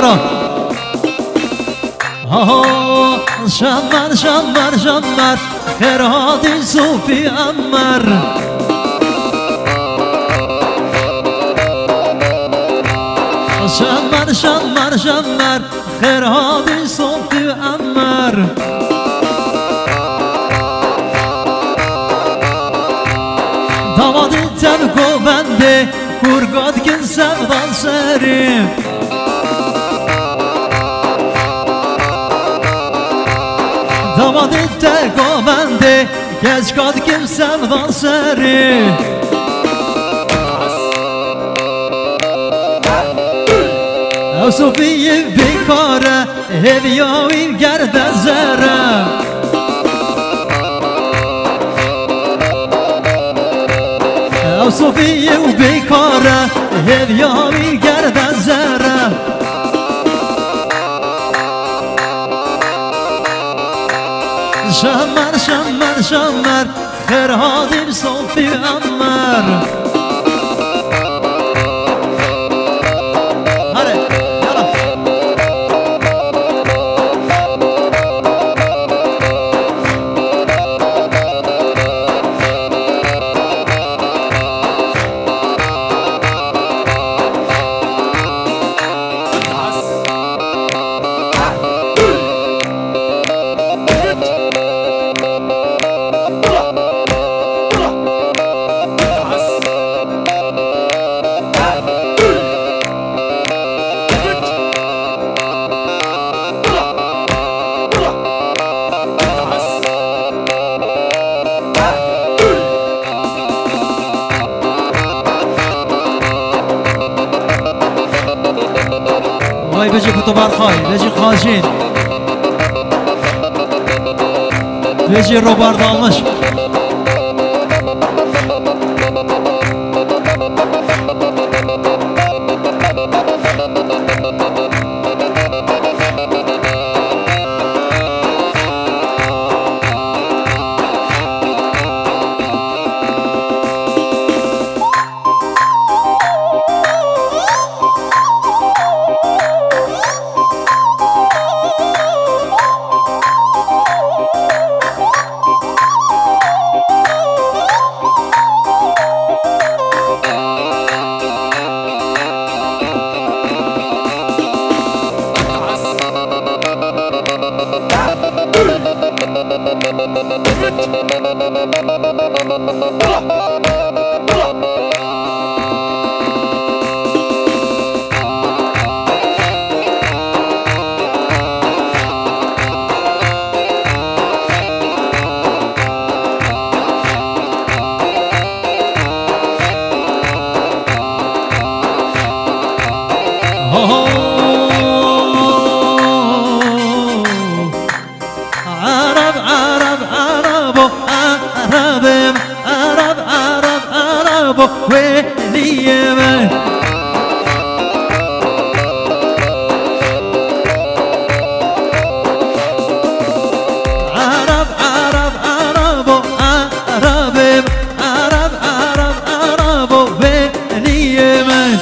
Şamra Oh, şamar şamar şamar Herhadi Sufi Ammar شمر شمر شمر خیرهادی صوفی و امر دامادی ترک و بنده کرگاد کن سردان سری دامادی ترک و بنده کشکاد کن سردان سری صوفی بیکاره هویاوی گرد زره صوفی بیکاره هویاوی گرد زره شمر شمر شمر خیرهادی صوفی امر Hadi بجی کتوبر خای بجی خاجین بجی روبرد almış عرب صبو ويلي من عرب عرب عربو عرب عرب عرب عربو ويلي من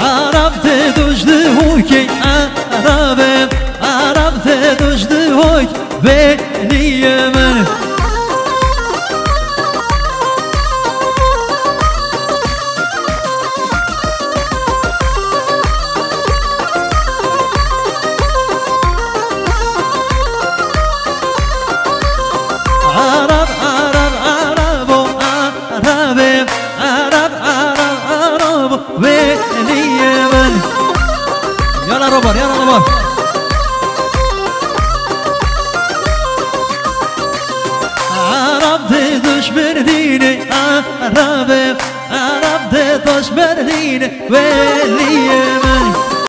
عرب تدوج لهوكي عرب Beni yemez توش برديني عرب عرب ده توش برديني ولي من